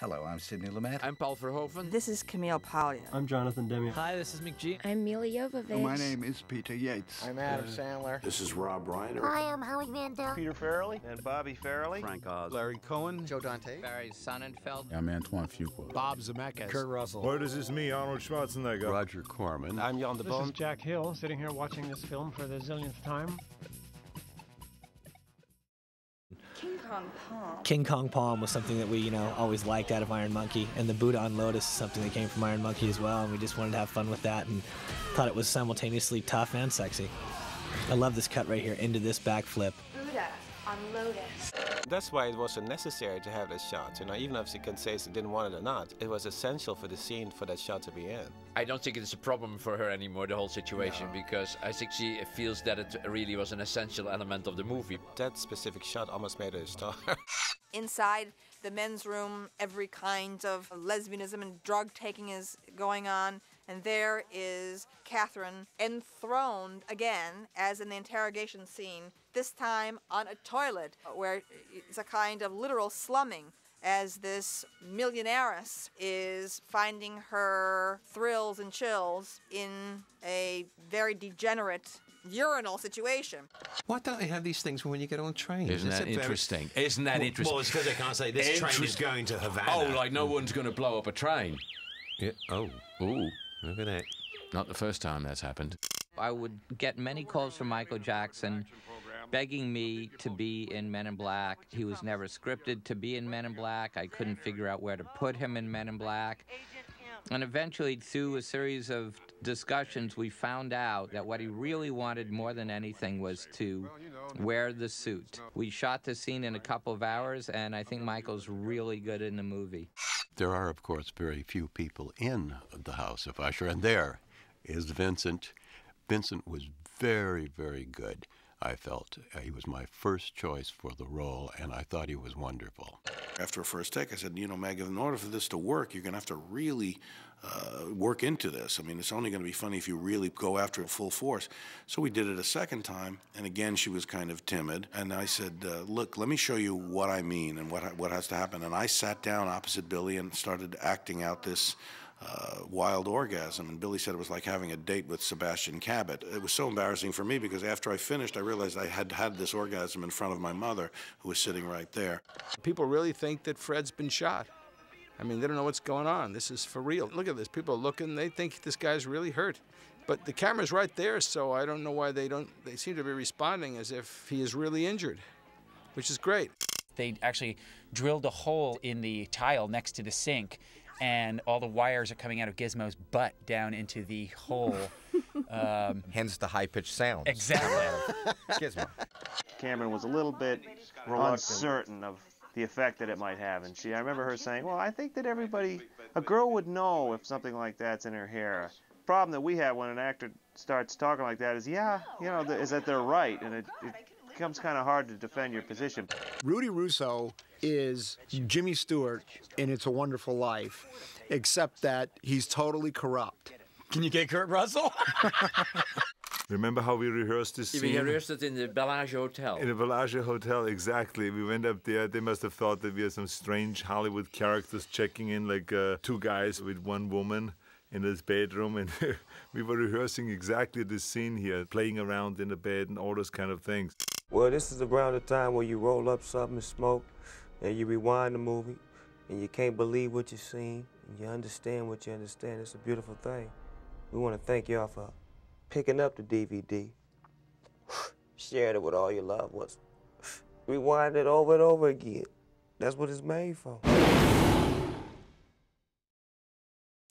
Hello, I'm Sidney Lumet. I'm Paul Verhoeven. This is Camille Paglia. I'm Jonathan Demme. Hi, this is McG. I'm Milla Jovovich. My name is Peter Yates. I'm Adam Sandler. This is Rob Reiner. Hi, I'm Howie Mandel. Peter Farrelly and Bobby Farrelly. Frank Oz. Larry Cohen. Joe Dante. Barry Sonnenfeld. I'm Antoine Fuqua. Bob Zemeckis. Kurt Russell. What this me, Arnold Schwarzenegger. Roger Corman. I'm Jan de This is Jack Hill, sitting here watching this film for the zillionth time. Kong Palm. King Kong Palm was something that we, you know, always liked out of Iron Monkey, and the Buddha on Lotus is something that came from Iron Monkey as well, and we just wanted to have fun with that, and thought it was simultaneously tough and sexy. I love this cut right here into this backflip. Buddha on Lotus. That's why it was so necessary to have that shot. You know, even if she can say she didn't want it or not, it was essential for the scene for that shot to be in. I don't think it's a problem for her anymore, the whole situation, no. because I think she feels that it really was an essential element of the movie. That specific shot almost made her a star. Inside the men's room, every kind of lesbianism and drug taking is going on. And there is Catherine enthroned again, as in the interrogation scene, this time on a toilet, where it's a kind of literal slumming as this millionairess is finding her thrills and chills in a very degenerate urinal situation. Why don't they have these things when you get on trains? Isn't that interesting? Very... Isn't that well, interesting? Well, it's because they can't say this train is going to Havana. Oh, like no one's going to blow up a train. Yeah. Oh. Ooh. Look at that. Not the first time that's happened. I would get many calls from Michael Jackson begging me to be in Men in Black. He was never scripted to be in Men in Black. I couldn't figure out where to put him in Men in Black. And eventually, through a series of discussions, we found out that what he really wanted more than anything was to wear the suit. We shot the scene in a couple of hours, and I think Michael's really good in the movie. There are, of course, very few people in the House of Usher, and there is Vincent. Vincent was very, very good. I felt uh, he was my first choice for the role, and I thought he was wonderful. After a first take, I said, you know, Meg, in order for this to work, you're going to have to really uh, work into this. I mean, it's only going to be funny if you really go after it full force. So we did it a second time, and again, she was kind of timid. And I said, uh, look, let me show you what I mean and what, what has to happen. And I sat down opposite Billy and started acting out this uh, wild orgasm. And Billy said it was like having a date with Sebastian Cabot. It was so embarrassing for me because after I finished, I realized I had had this orgasm in front of my mother, who was sitting right there. People really think that Fred's been shot. I mean, they don't know what's going on. This is for real. Look at this. People are looking. They think this guy's really hurt. But the camera's right there, so I don't know why they don't. They seem to be responding as if he is really injured, which is great. They actually drilled a hole in the tile next to the sink and all the wires are coming out of Gizmo's butt down into the hole. Um, Hence the high pitched sound. Exactly. Gizmo. Cameron was a little bit uncertain of the effect that it might have. And she, I remember her saying, "Well, I think that everybody, a girl would know if something like that's in her hair." Problem that we have when an actor starts talking like that is, yeah, you know, is that they're right, and it, it becomes kind of hard to defend your position. Rudy Russo is Jimmy Stewart in It's a Wonderful Life, except that he's totally corrupt. Can you get Kurt Russell? Remember how we rehearsed this scene? We rehearsed it in the Bellagio Hotel. In the Bellagio Hotel, exactly. We went up there. They must have thought that we are some strange Hollywood characters checking in, like uh, two guys with one woman in this bedroom. And we were rehearsing exactly this scene here, playing around in the bed and all those kind of things. Well, this is around the time where you roll up something and smoke, and you rewind the movie, and you can't believe what you've seen, and you understand what you understand. It's a beautiful thing. We want to thank y'all for picking up the DVD, sharing it with all your loved ones, rewind it over and over again. That's what it's made for.